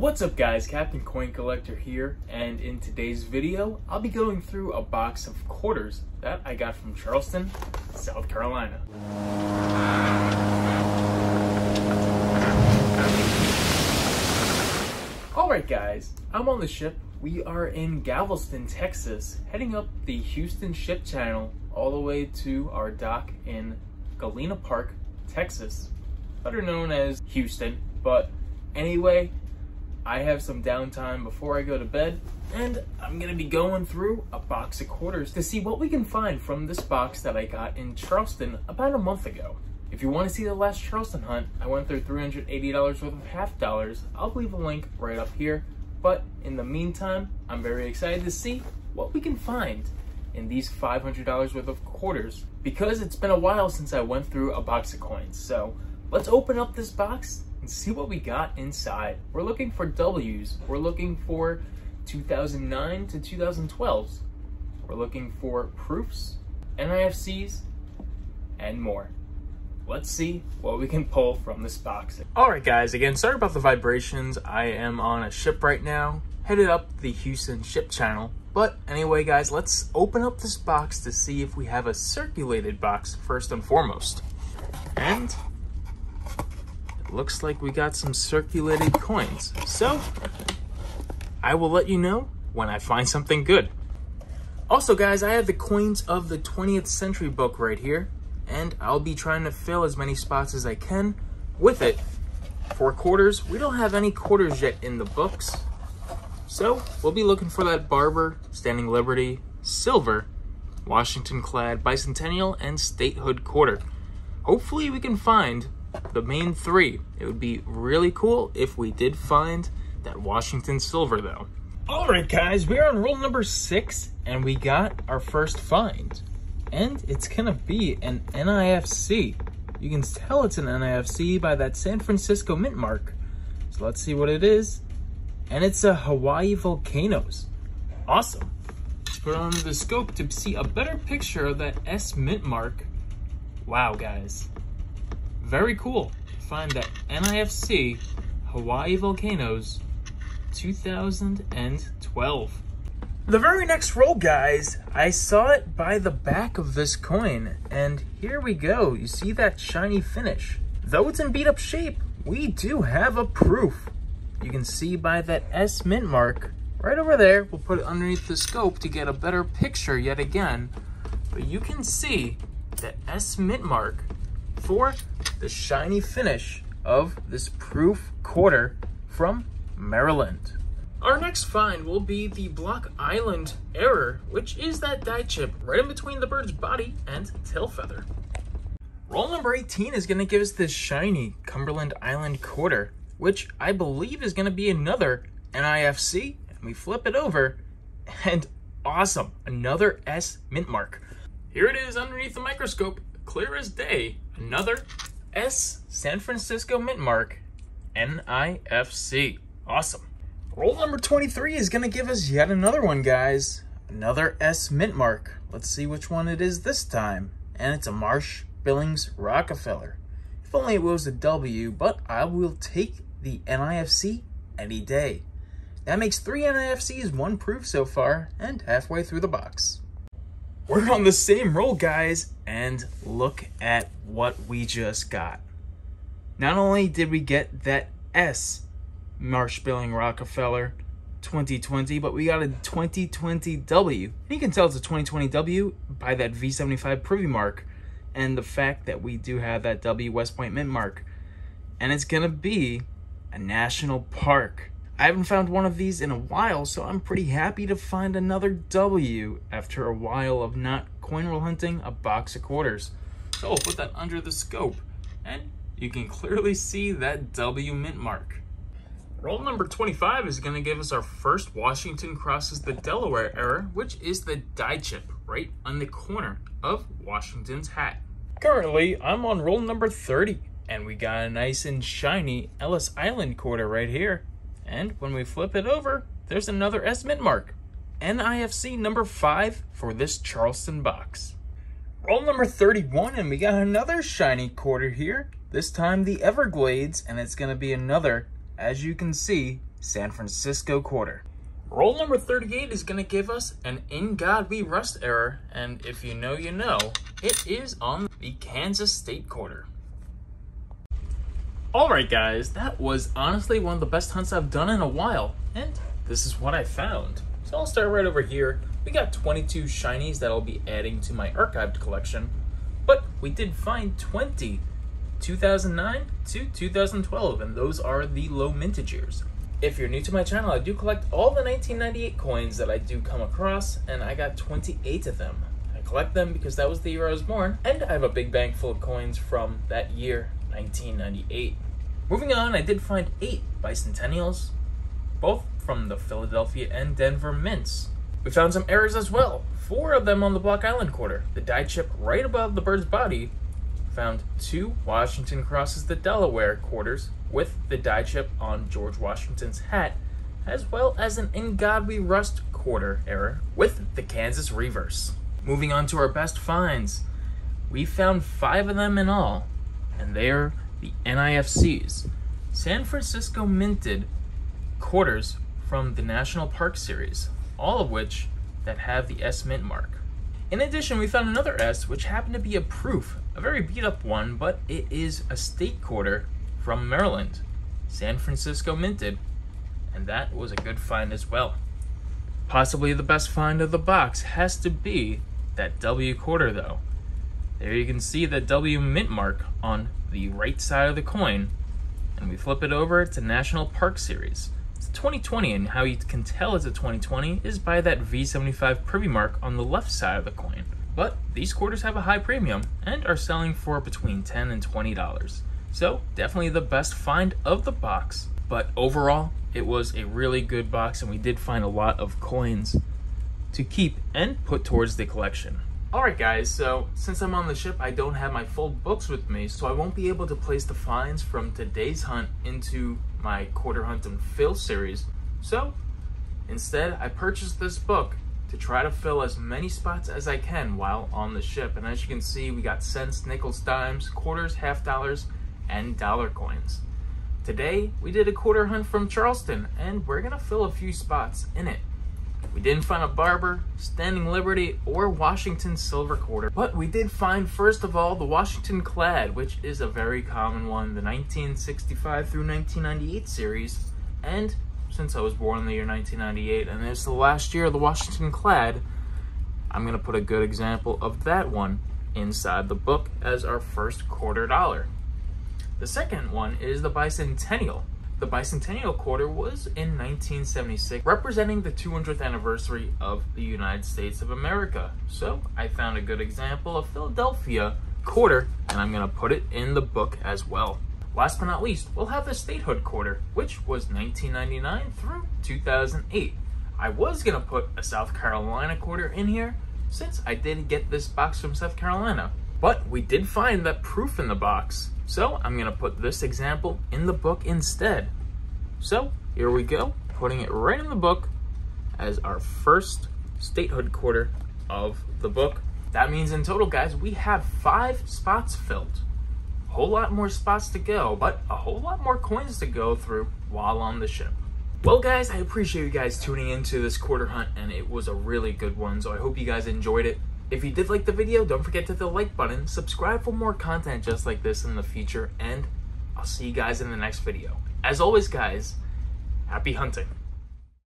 What's up guys, Captain Coin Collector here, and in today's video, I'll be going through a box of quarters that I got from Charleston, South Carolina. Alright guys, I'm on the ship. We are in Galveston, Texas, heading up the Houston Ship Channel all the way to our dock in Galena Park, Texas, better known as Houston, but anyway, I have some downtime before I go to bed, and I'm gonna be going through a box of quarters to see what we can find from this box that I got in Charleston about a month ago. If you want to see the last Charleston hunt, I went through $380 worth of half dollars. I'll leave a link right up here. But in the meantime, I'm very excited to see what we can find in these $500 worth of quarters because it's been a while since I went through a box of coins. So let's open up this box and see what we got inside. We're looking for W's. We're looking for 2009 to 2012s. We're looking for proofs, NIFCs, and more. Let's see what we can pull from this box. All right, guys, again, sorry about the vibrations. I am on a ship right now, headed up the Houston ship channel. But anyway, guys, let's open up this box to see if we have a circulated box first and foremost. And looks like we got some circulated coins. So, I will let you know when I find something good. Also, guys, I have the coins of the 20th century book right here, and I'll be trying to fill as many spots as I can with it. For quarters, we don't have any quarters yet in the books, so we'll be looking for that Barber, Standing Liberty, Silver, Washington Clad, Bicentennial, and Statehood Quarter. Hopefully we can find the main three. It would be really cool if we did find that Washington Silver, though. All right, guys, we're on roll number six, and we got our first find. And it's gonna be an NIFC. You can tell it's an NIFC by that San Francisco mint mark. So let's see what it is. And it's a Hawaii Volcanoes. Awesome. Let's put on the scope to see a better picture of that S mint mark. Wow, guys. Very cool. Find that NIFC Hawaii Volcanoes 2012. The very next roll, guys, I saw it by the back of this coin, and here we go. You see that shiny finish. Though it's in beat up shape, we do have a proof. You can see by that S mint mark right over there. We'll put it underneath the scope to get a better picture yet again. But you can see that S mint mark for the shiny finish of this proof quarter from Maryland. Our next find will be the Block Island Error, which is that die chip right in between the bird's body and tail feather. Roll number 18 is going to give us this shiny Cumberland Island quarter, which I believe is going to be another NIFC. And we flip it over, and awesome, another S mint mark. Here it is underneath the microscope, clear as day, another S San Francisco Mint Mark NIFC. Awesome. Roll number 23 is going to give us yet another one, guys. Another S Mint Mark. Let's see which one it is this time. And it's a Marsh Billings Rockefeller. If only it was a W, but I will take the NIFC any day. That makes three NIFCs, one proof so far, and halfway through the box. We're on the same roll, guys, and look at what we just got. Not only did we get that S Marsh Billing Rockefeller 2020, but we got a 2020 W. And you can tell it's a 2020 W by that V75 privy mark and the fact that we do have that W West Point Mint mark. And it's going to be a national park. I haven't found one of these in a while, so I'm pretty happy to find another W after a while of not coin roll hunting a box of quarters. So we'll put that under the scope, and you can clearly see that W mint mark. Roll number 25 is going to give us our first Washington crosses the Delaware error, which is the die chip right on the corner of Washington's hat. Currently, I'm on roll number 30, and we got a nice and shiny Ellis Island quarter right here. And when we flip it over, there's another mint mark. NIFC number 5 for this Charleston box. Roll number 31, and we got another shiny quarter here. This time the Everglades, and it's going to be another, as you can see, San Francisco quarter. Roll number 38 is going to give us an In God We Rust error, and if you know, you know, it is on the Kansas State quarter. Alright guys, that was honestly one of the best hunts I've done in a while, and this is what I found. So I'll start right over here. We got 22 shinies that I'll be adding to my archived collection, but we did find 20 2009 to 2012, and those are the low mintage years. If you're new to my channel, I do collect all the 1998 coins that I do come across, and I got 28 of them. I collect them because that was the year I was born, and I have a big bank full of coins from that year, 1998. Moving on, I did find 8 bicentennials, both from the Philadelphia and Denver mints. We found some errors as well, four of them on the Block Island quarter. The die chip right above the bird's body found two Washington crosses the Delaware quarters with the die chip on George Washington's hat, as well as an In God We Rust quarter error with the Kansas reverse. Moving on to our best finds, we found five of them in all, and they are the NIFCs. San Francisco minted quarters from the National Park Series, all of which that have the S Mint mark. In addition, we found another S, which happened to be a proof, a very beat up one, but it is a state quarter from Maryland, San Francisco minted, and that was a good find as well. Possibly the best find of the box has to be that W quarter though. There you can see the W mint mark on the right side of the coin, and we flip it over to National Park Series. It's 2020, and how you can tell it's a 2020 is by that V75 privy mark on the left side of the coin. But these quarters have a high premium and are selling for between 10 and $20. So definitely the best find of the box. But overall, it was a really good box and we did find a lot of coins to keep and put towards the collection. Alright guys, so since I'm on the ship, I don't have my full books with me, so I won't be able to place the finds from today's hunt into my Quarter Hunt and Fill series. So, instead, I purchased this book to try to fill as many spots as I can while on the ship. And as you can see, we got cents, nickels, dimes, quarters, half dollars, and dollar coins. Today, we did a quarter hunt from Charleston, and we're gonna fill a few spots in it. We didn't find a Barber, Standing Liberty, or Washington Silver Quarter, but we did find, first of all, the Washington Clad, which is a very common one, the 1965 through 1998 series, and since I was born in the year 1998, and it's the last year of the Washington Clad, I'm gonna put a good example of that one inside the book as our first quarter dollar. The second one is the bicentennial. The bicentennial quarter was in 1976, representing the 200th anniversary of the United States of America. So I found a good example of Philadelphia quarter, and I'm gonna put it in the book as well. Last but not least, we'll have the statehood quarter, which was 1999 through 2008. I was gonna put a South Carolina quarter in here, since I did get this box from South Carolina. But we did find that proof in the box. So I'm gonna put this example in the book instead. So here we go, putting it right in the book as our first statehood quarter of the book. That means in total, guys, we have five spots filled. A whole lot more spots to go, but a whole lot more coins to go through while on the ship. Well, guys, I appreciate you guys tuning into this quarter hunt, and it was a really good one, so I hope you guys enjoyed it. If you did like the video, don't forget to hit the like button, subscribe for more content just like this in the future, and I'll see you guys in the next video. As always, guys, happy hunting.